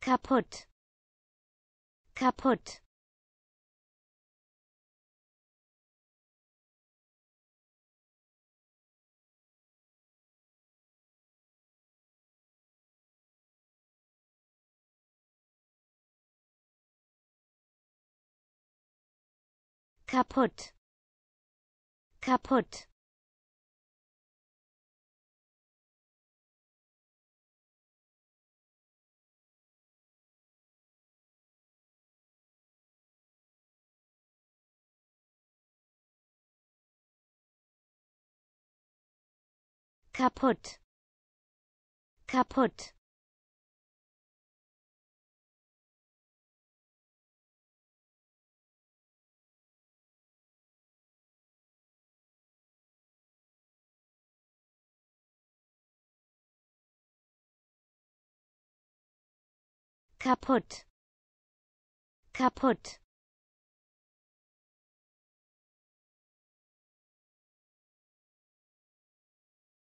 kaputt. Kaputt. Kaputt. Kaputt kaputt. Kaputt. Kaputt. Kaputt